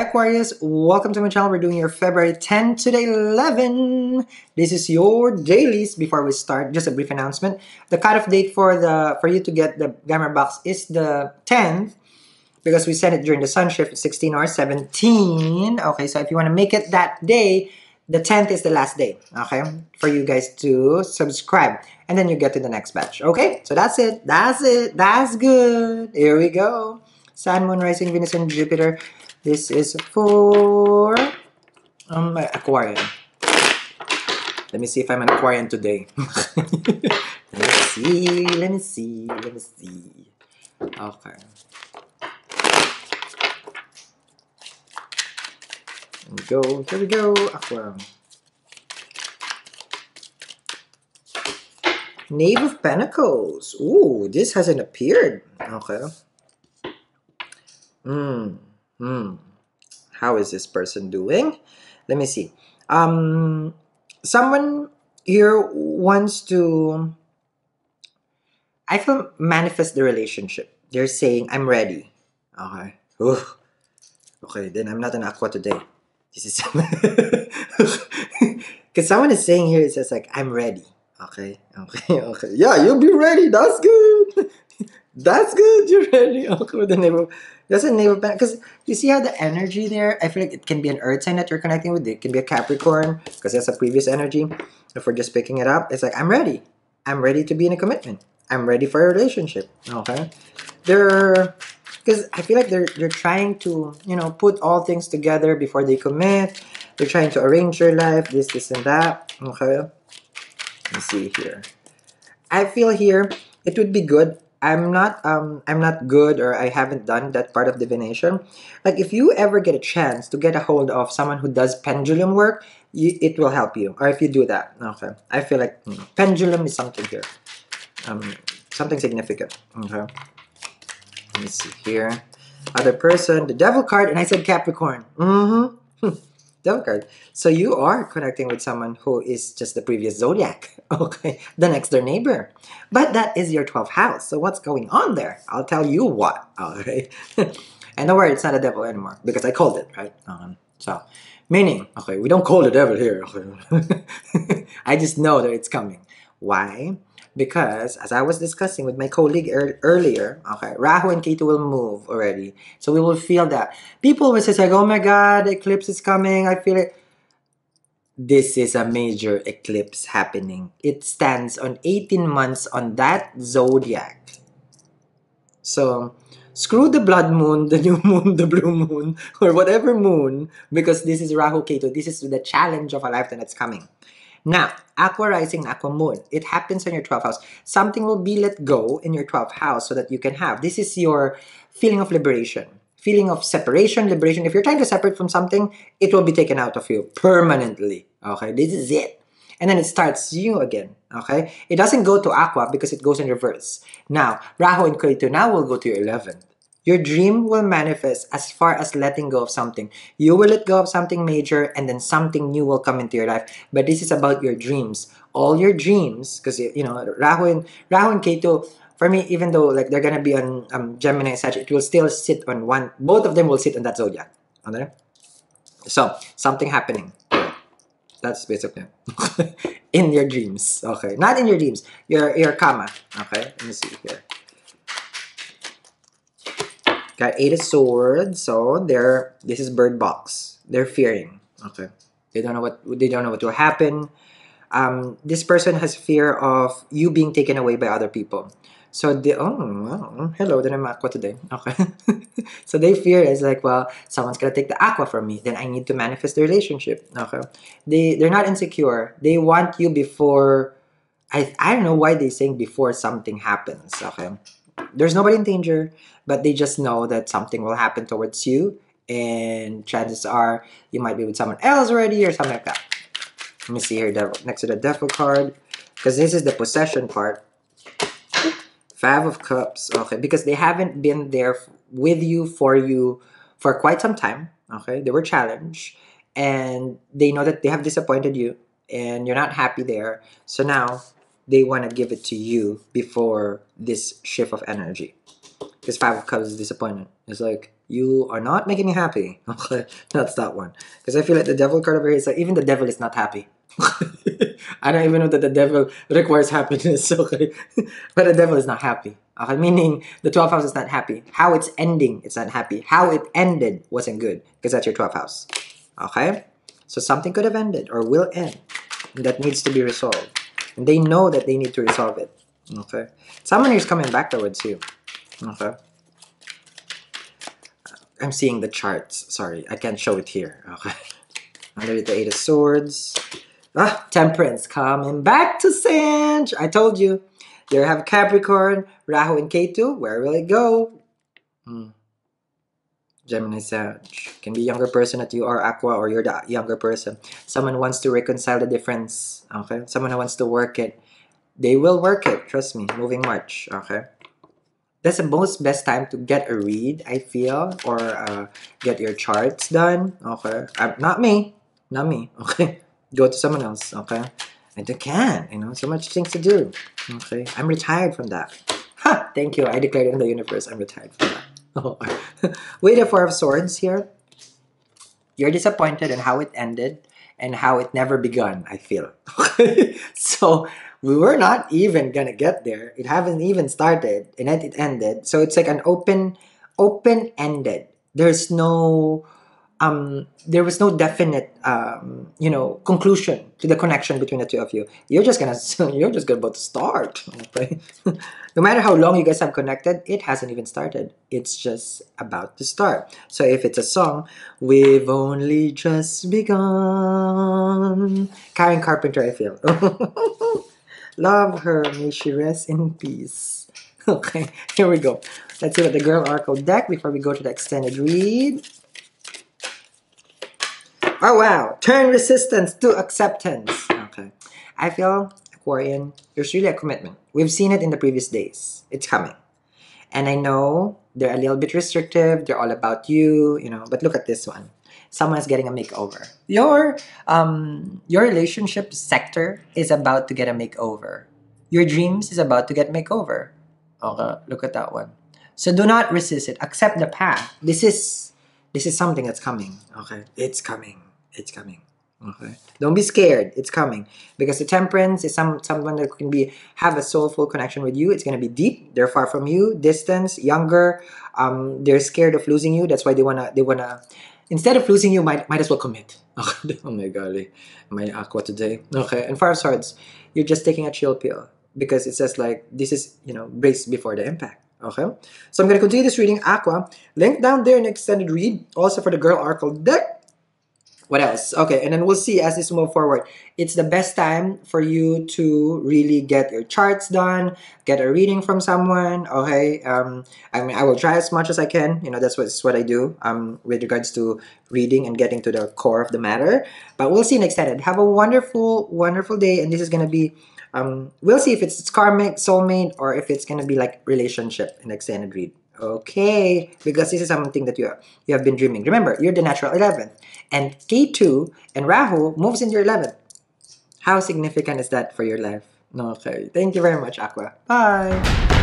Aquarius, welcome to my channel. We're doing your February 10 to the 11. This is your dailies. Before we start, just a brief announcement. The cutoff date for the for you to get the Glamor box is the 10th because we sent it during the sun shift 16 or 17. Okay, so if you want to make it that day, the 10th is the last day, okay, for you guys to subscribe. And then you get to the next batch, okay? So that's it. That's it. That's good. Here we go. Sun, Moon, Rising, Venus, and Jupiter. This is for um, my Aquarian. Let me see if I'm an Aquarian today. let me see. Let me see. Let me see. Okay. Here we go. Here we go. Aquarium. Knave of Pentacles. Ooh, this hasn't appeared. Okay. Hmm. Hmm. How is this person doing? Let me see. Um, someone here wants to. I feel manifest the relationship. They're saying, "I'm ready." Okay. Ooh. Okay, then I'm not an aqua today. This is because someone is saying here. It says like, "I'm ready." Okay. Okay. Okay. Yeah, you'll be ready. That's good. That's good. You're ready. Okay, with the neighbor. That's a neighbor because you see how the energy there. I feel like it can be an earth sign that you're connecting with. It can be a Capricorn because that's a previous energy. If we're just picking it up, it's like I'm ready. I'm ready to be in a commitment. I'm ready for a relationship. Okay, they're because I feel like they're they're trying to you know put all things together before they commit. They're trying to arrange their life, this, this, and that. Okay, let me see here. I feel here it would be good I'm not um I'm not good or I haven't done that part of divination. Like if you ever get a chance to get a hold of someone who does pendulum work, you, it will help you. Or if you do that, okay. I feel like hmm, pendulum is something here, um, something significant. Okay. Let me see here. Other person, the devil card, and I said Capricorn. Mm-hmm. Devil card. So you are connecting with someone who is just the previous zodiac. Okay, the next door neighbor. But that is your 12th house. So what's going on there? I'll tell you what. All right. and don't worry, it's not a devil anymore because I called it, right? Um, so, meaning, okay, we don't call the devil here. Okay? I just know that it's coming. Why? Because as I was discussing with my colleague er earlier, okay, Rahu and Ketu will move already. So we will feel that. People will say, like, oh my God, eclipse is coming. I feel it this is a major eclipse happening. It stands on 18 months on that zodiac. So, screw the blood moon, the new moon, the blue moon, or whatever moon, because this is Rahu Ketu. This is the challenge of a lifetime that's coming. Now, Aqua Rising, Aqua Moon, it happens in your 12th house. Something will be let go in your 12th house so that you can have. This is your feeling of liberation feeling of separation, liberation. If you're trying to separate from something, it will be taken out of you permanently. Okay, this is it. And then it starts you again. Okay, it doesn't go to Aqua because it goes in reverse. Now, Rahu and Ketu now will go to your 11th. Your dream will manifest as far as letting go of something. You will let go of something major and then something new will come into your life. But this is about your dreams. All your dreams, because you know, Rahu and, Rahu and Ketu for me, even though like they're gonna be on um, Gemini and such, it will still sit on one. Both of them will sit on that zodiac. Okay? So something happening. That's basically in your dreams. Okay, not in your dreams. Your your karma. Okay, let me see here. Got eight of swords. So they're this is bird box. They're fearing. Okay, they don't know what they don't know what will happen. Um, this person has fear of you being taken away by other people. So they, oh, wow, hello, then I'm aqua today. Okay. so they fear is like, well, someone's gonna take the aqua from me. Then I need to manifest the relationship. Okay. They they're not insecure. They want you before. I I don't know why they saying before something happens. Okay. There's nobody in danger, but they just know that something will happen towards you, and chances are you might be with someone else already or something like that. Let me see here, devil next to the devil card, because this is the possession part Five of Cups, okay, because they haven't been there with you, for you, for quite some time, okay? They were challenged, and they know that they have disappointed you, and you're not happy there. So now, they want to give it to you before this shift of energy. Because Five of Cups is disappointment. It's like, You are not making me happy. That's that one. Because I feel like the devil card over here is like even the devil is not happy. I don't even know that the devil requires happiness. Okay, but the devil is not happy. Okay, meaning the 12th house is not happy. How it's ending, it's not happy. How it ended wasn't good because that's your 12th house. Okay, so something could have ended or will end that needs to be resolved, and they know that they need to resolve it. Okay, someone is coming back towards you. Okay. I'm seeing the charts. Sorry, I can't show it here. Okay. Under the Eight of Swords. Ah, Temperance coming back to Sanj. I told you. There have Capricorn, Rahu, and Ketu. Where will it go? Hmm. Gemini. Can be younger person that you are Aqua or you're the younger person. Someone wants to reconcile the difference. Okay. Someone who wants to work it. They will work it. Trust me. Moving March. Okay that's the most best time to get a read i feel or uh, get your charts done okay uh, not me not me okay go to someone else okay and you can you know so much things to do okay i'm retired from that ha thank you i declared in the universe i'm retired from that oh. wait a four of swords here you're disappointed in how it ended and how it never begun i feel so we were not even gonna get there. It haven't even started, and then it ended. So it's like an open, open ended. There's no, um, there was no definite, um, you know, conclusion to the connection between the two of you. You're just gonna, you're just gonna about to start. Okay? no matter how long you guys have connected, it hasn't even started. It's just about to start. So if it's a song, we've only just begun. Karen Carpenter, I feel. Love her. May she rest in peace. Okay, here we go. Let's see what the Gurl Oracle deck before we go to the extended read. Oh wow, turn resistance to acceptance. Okay, I feel Aquarian, there's really a commitment. We've seen it in the previous days. It's coming. And I know they're a little bit restrictive. They're all about you, you know, but look at this one someone's getting a makeover. Your um your relationship sector is about to get a makeover. Your dreams is about to get makeover. Okay, look at that one. So do not resist it. Accept the path. This is this is something that's coming. Okay, it's coming. It's coming. Okay, don't be scared. It's coming because the temperance is some someone that can be have a soulful connection with you. It's gonna be deep. They're far from you, distance, younger. Um, they're scared of losing you. That's why they wanna they wanna instead of losing you, might might as well commit. oh my golly, my aqua today. Okay, and fire swords, you're just taking a chill pill because it says like this is you know brace before the impact. Okay, so I'm gonna continue this reading aqua. Link down there in extended read, also for the gurl oracle deck what else? Okay and then we'll see as this move forward. It's the best time for you to really get your charts done get a reading from someone okay? Um i mean i will try as much as i can. You know that's what, what i do um with regards to reading and getting to the core of the matter. But we'll see next time have a wonderful wonderful day and this is gonna be um we'll see if it's karmic soulmate or if it's gonna be like relationship in extended read Okay, because this is something that you, have, you have been dreaming. Remember, you're the natural 11th. And Ketu and Rahu moves into your 11th. How significant is that for your life? Okay. Thank you very much, Aqua. Bye.